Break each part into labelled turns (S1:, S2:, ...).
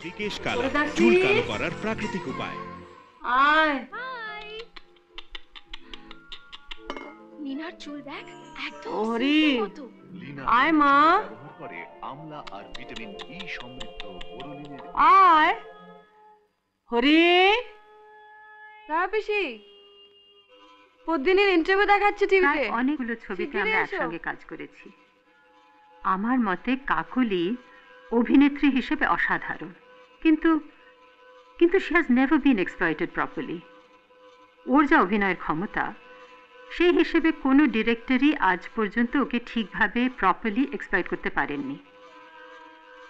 S1: কেশ কালা। চুল কালো করার প্রাকৃতিক উপায়।
S2: আয়।
S3: হাই। নিনার চুল দেখ একদম। মতো।
S2: আয় মা।
S4: করে আমলা আর ভিটামিন ই সমৃদ্ধ বোরোলিনের
S2: আয়। হরি। হ্যাঁ পিসি ইন্টারভিউ দেখাচ্ছে টিভিতে
S5: অনেকগুলো ছবিতে আমরা। একসঙ্গে কাজ করেছি। আমার মতে কাকলি অভিনেত্রী হিসেবে অসাধারণ। কিন্তু কিন্তু she has never been exploited properly ওর যা অভিনয়ের ক্ষমতা সেই হিসেবে কোনো ডিরেক্টরই আজ পর্যন্ত ওকে ঠিকভাবে প্রপারলি এক্সপ্লয়েট করতে পারেননি।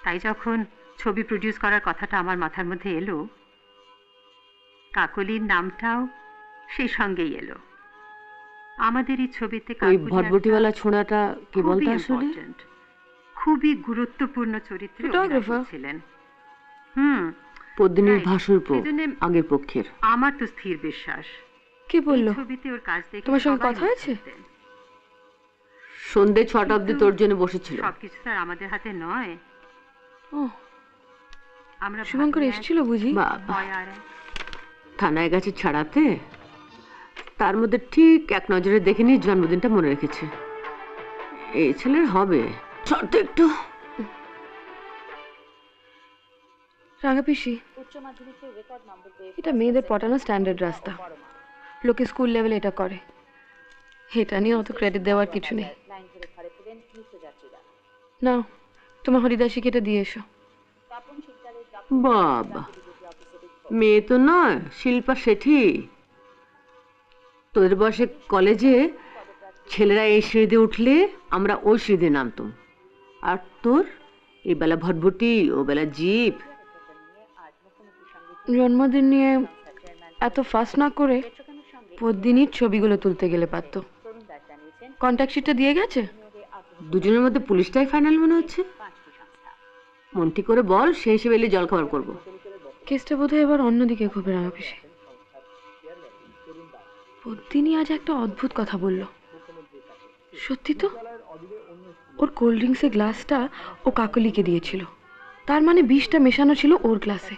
S5: তাই যখন ছবি প্রডিউস করার কথাটা আমার মাথার মধ্যে এলো কাকলির নামটাও সেই সঙ্গেই এলো। আমাদের এই ছবিতে
S6: ভটভটিওয়ালা ছোঁড়াটা কি
S5: খুবই
S6: বলতো আসলে?
S5: খুবই গুরুত্বপূর্ণ চরিত্রে? করছিলেন। হুম।
S6: পদ্মিনীর
S5: তাই,
S6: আগের পক্ষের।
S5: আমার তো স্থির বিশ্বাস।
S2: কি বলল?
S5: ছবিতে ওর কাজ দেখে
S2: তোমার সঙ্গে কথা হয়েছে?
S6: সন্ধে ছটা অব্দি তোর জন্য বসেছিল।
S5: সবকিছু আর আমাদের হাতে নয়।
S2: ও
S5: আমরা
S2: শুভঙ্কর এসেছিল বুঝি?
S6: থানায় গেছে ছাড়াতে। তার মধ্যে ঠিক এক নজরে দেখে নিয়ে জন্মদিনটা মনে রেখেছে। এই ছেলের হবে। চল তো একটু।
S2: রাঙা পিসি। এটা মেয়েদের পটানো স্ট্যান্ডার্ড রাস্তা। লোকে স্কুল লেভেলে এটা করে। এটা নিয়ে অত ক্রেডিট দেওয়ার কিছু নেই। না তোমার হরিদাসীকে এটা দিয়ে এসো।
S6: বাবা, মেয়ে তো নয়, শিল্পা শেঠি তোদের বয়সে কলেজে ছেলেরা এই সিঁড়িতে উঠলে আমরা ওই সিঁড়িতে নামতাম। আর তোর, এই বেলা ভটভটি, ও বেলা জিপ।
S2: জন্মদিন নিয়ে এত ফাস্ট না করে পদ্দিনীর ছবিগুলো তুলতে গেলে পারতো। কন্ট্যাক্ট শিটটা দিয়ে গেছে?
S6: দুজনের মধ্যে পুলিশটাই ফাইনাল মনে হচ্ছে। মনটি করে বল সেই হিসেবে এলে জল খাবার করব।
S2: কেসটা বোধহয় এবার অন্যদিকে রাঙা পিসি পদ্দিনী আজ একটা অদ্ভুত কথা বলল। সত্যি তো? ওর কোল্ড ড্রিঙ্কসের গ্লাসটা ও কাকলিকে দিয়েছিল। তার মানে বিষটা মেশানো ছিল ওর ক্লাসে।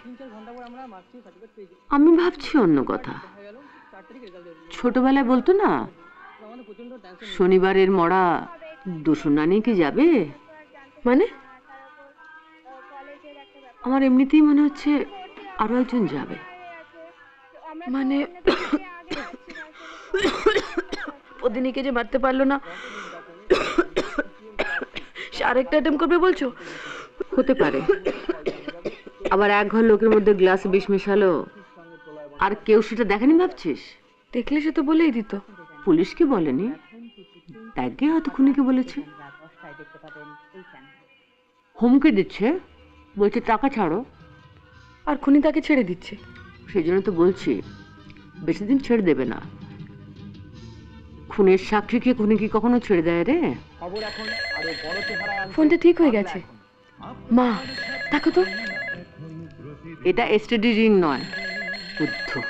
S6: আমি ভাবছি অন্য কথা। ছোটবেলায় বলতো না শনিবারের মরা দোষণ নিয়ে কি যাবে?
S2: মানে?
S6: আমার এমনিতেই মনে হচ্ছে আরও একজন যাবে।
S2: মানে পদ্দিনীকে যে মারতে পারল না। সে আরেকটা অ্যাটেম্প করবে বলছো?
S6: হতে পারে। আবার এক ঘর লোকের মধ্যে গ্লাস বিষ মেশালো। আর কেউ সেটা দেখেনি ভাবছিস?
S2: দেখলে সে তো বলেই দিত।
S6: পুলিশকে বলেনি? তাকে হয়তো খুনিকে বলেছে। হুমকি দিচ্ছে। বলছে টাকা ছাড়ো।
S2: আর খুনি তাকে ছেড়ে দিচ্ছে।
S6: সেই জন্য তো বলছি বেশি দিন ছেড়ে দেবে না। খুনের সাক্ষীকে খুনি কি কখনো ছেড়ে দেয় রে?
S2: ফোনটা ঠিক হয়ে গেছে। মা দেখো তো।
S6: এটা এসটিডি রিং নয়। বুদ্ধ।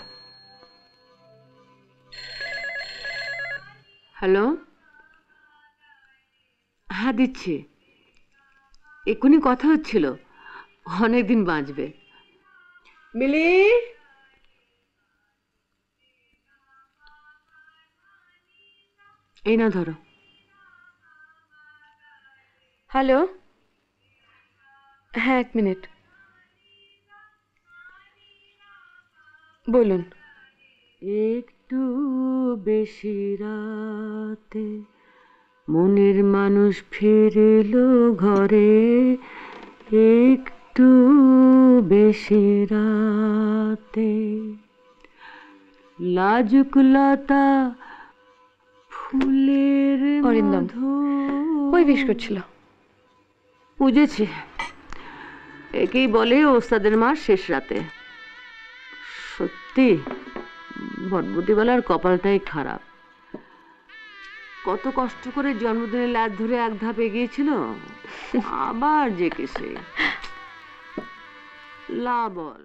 S6: হ্যালো? হ্যাঁ দিচ্ছি। এক্ষুনি কথা হচ্ছিল। অনেকদিন বাঁচবে। মিলি? এই না ধরো।
S2: হ্যালো? হ্যাঁ এক মিনিট। বলুন।
S6: একটু বেশি রাতে মনের মানুষ ফিরলো ঘরে। একটু বেশি রাতে লাজুক লতা ফুলের
S2: অরিন্দম। ওই বিষ করছিল
S6: বুঝেছি। একেই বলে ওস্তাদের মা শেষ রাতে। সত্যি ভটভটিবেলার কপালটাই খারাপ। কত কষ্ট করে জন্মদিনের লাদ ধরে এক ধাপ এগিয়েছিল, আবার যে কেসে লা বল।